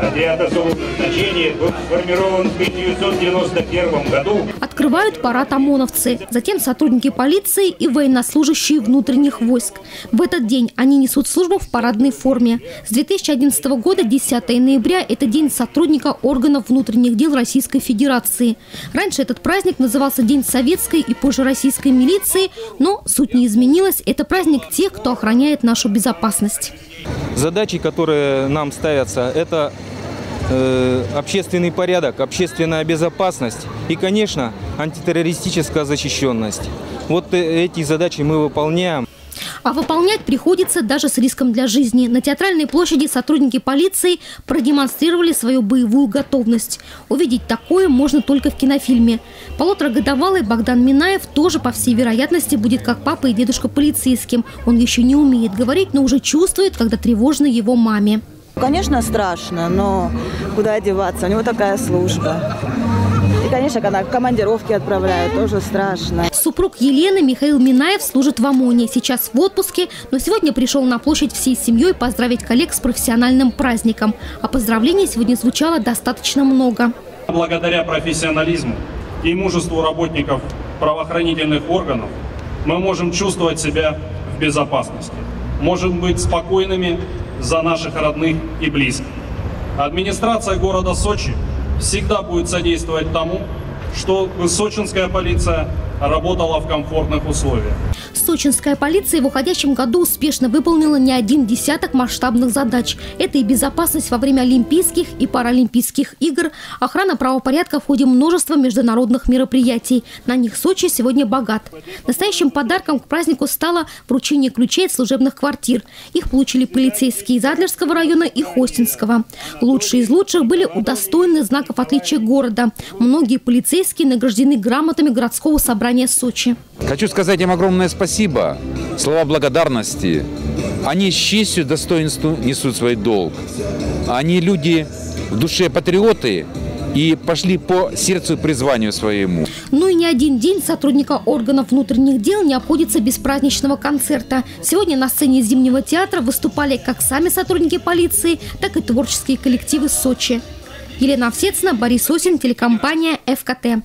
Отряд особого назначения был сформирован в 1991 году. Открывают парад ОМОНовцы, затем сотрудники полиции и военнослужащие внутренних войск. В этот день они несут службу в парадной форме. С 2011 года 10 ноября – это день сотрудника органов внутренних дел Российской Федерации. Раньше этот праздник назывался День советской и позже российской милиции, но суть не изменилась. Это праздник тех, кто охраняет нашу безопасность. Задачи, которые нам ставятся, это э, общественный порядок, общественная безопасность и, конечно, антитеррористическая защищенность. Вот э, эти задачи мы выполняем. А выполнять приходится даже с риском для жизни. На Театральной площади сотрудники полиции продемонстрировали свою боевую готовность. Увидеть такое можно только в кинофильме. Полуторагодовалый Богдан Минаев тоже, по всей вероятности, будет как папа и дедушка полицейским. Он еще не умеет говорить, но уже чувствует, когда тревожно его маме. Конечно, страшно, но куда одеваться? У него такая служба. Конечно, когда командировки отправляют, тоже страшно. Супруг Елены Михаил Минаев служит в ОМОНе. Сейчас в отпуске, но сегодня пришел на площадь всей семьей поздравить коллег с профессиональным праздником. А поздравлений сегодня звучало достаточно много. Благодаря профессионализму и мужеству работников правоохранительных органов мы можем чувствовать себя в безопасности. Можем быть спокойными за наших родных и близких. Администрация города Сочи всегда будет содействовать тому, что сочинская полиция работала в комфортных условиях. Сочинская полиция в уходящем году успешно выполнила не один десяток масштабных задач. Это и безопасность во время Олимпийских и Паралимпийских игр, охрана правопорядка в ходе множества международных мероприятий. На них Сочи сегодня богат. Настоящим подарком к празднику стало вручение ключей от служебных квартир. Их получили полицейские из Адлерского района и Хостинского. Лучшие из лучших были удостоены знаков отличия города. Многие полицейские награждены грамотами городского собрания Сочи. Хочу сказать им огромное спасибо, слова благодарности. Они с честью, достоинством несут свой долг. Они люди в душе патриоты и пошли по сердцу и призванию своему. Ну и ни один день сотрудника органов внутренних дел не обходится без праздничного концерта. Сегодня на сцене Зимнего театра выступали как сами сотрудники полиции, так и творческие коллективы Сочи. Елена Овсецина, Борис Осин, телекомпания «ФКТ».